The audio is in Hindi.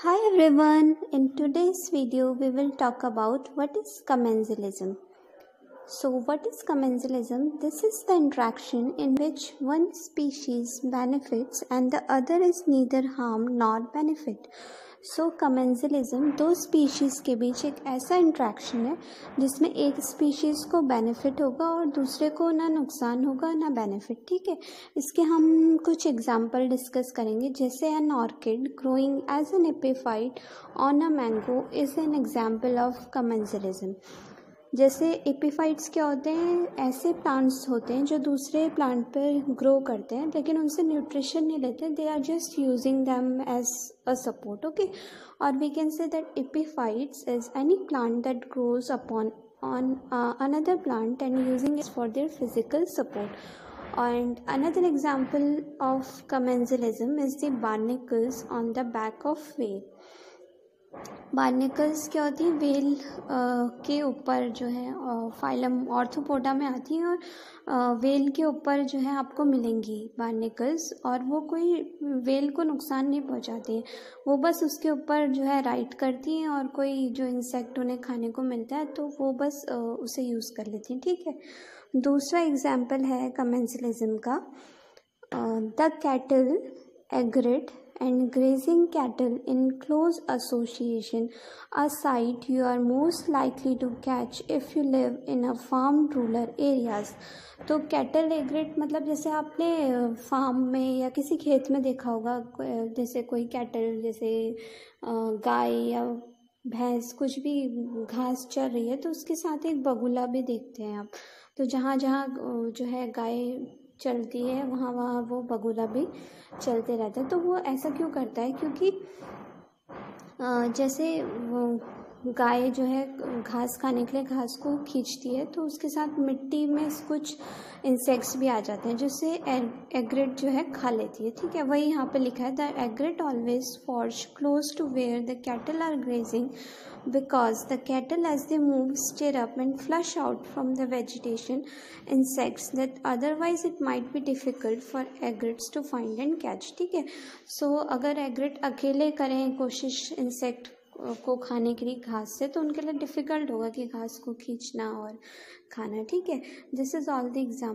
Hi everyone, in today's video we will talk about what is commensalism. So what is commensalism? This is the interaction in which one species benefits and the other is neither harm nor benefit. So commensalism दो स्पीशीज़ के बीच एक ऐसा इंट्रैक्शन है, जिसमें एक स्पीशीज़ को बेनिफिट होगा और दूसरे को ना नुकसान होगा, ना बेनिफिट ठीक है? इसके हम कुछ एग्जांपल डिस्कस करेंगे। जैसे an orchid growing as an epiphyte on a mango is an example of commensalism जैसे एपिफाइट्स क्या होते हैं? ऐसे प्लांट्स होते हैं जो दूसरे प्लांट पर ग्रो करते हैं, लेकिन उनसे न्यूट्रिशन नहीं लेते। They are just using them as a support okay और we can say that epiphytes is any plant that grows upon on another plant and using is for their physical support and another example of commensalism is the barnacles on the back of whale barnacles क्या होती है वेल के ऊपर जो है फाइलम ऑर्थोपोडा में आती हैं और वेल के ऊपर जो है आपको मिलेंगी बार्निकल्स और वो कोई वेल को नुकसान नहीं पहुंचाती वो बस उसके ऊपर जो है राइट करती हैं और कोई जो इंसेक्ट उन्हें खाने को मिलता है तो वो बस उसे यूज़ कर लेती हैं, ठीक है? दूसरा एग्ज़ाम्पल है कमेंसलिज्म का the cattle egret and grazing cattle in close association, a sight you are most likely to catch if you live in a farm rural areas. तो कैटल एग्रेट मतलब जैसे आपने फार्म में या किसी खेत में देखा होगा जैसे कोई कैटल जैसे गाय या भैंस कुछ भी घास चल रही है तो उसके साथ एक बगुला भी देखते हैं आप तो जहाँ जहाँ जो है गाय चलती है, वहाँ वहाँ वो बगुला भी चलते रहते हैं। तो वो ऐसा क्यों करता है? क्योंकि जैसे वो गाय जो है, घास खाने के लिए घास को खींचती है तो उसके साथ मिट्टी में कुछ इंसेक्ट्स भी आ जाते हैं जिससे एग्रेट जो है खा लेती है। ठीक है, वही यहाँ पे लिखा है the egret always forages close to where the cattle are grazing because the cattle as the move stir up and flush out from the vegetation insects that otherwise it might be difficult for egrets to find and catch ठीक है सो अगर एग्रेट अकेले करें, कोशिश इंसेक्ट को खाने के लिए घास से तो उनके लिए डिफ़िकल्ट होगा कि घास को खींचना और खाना, ठीक है? This is all the example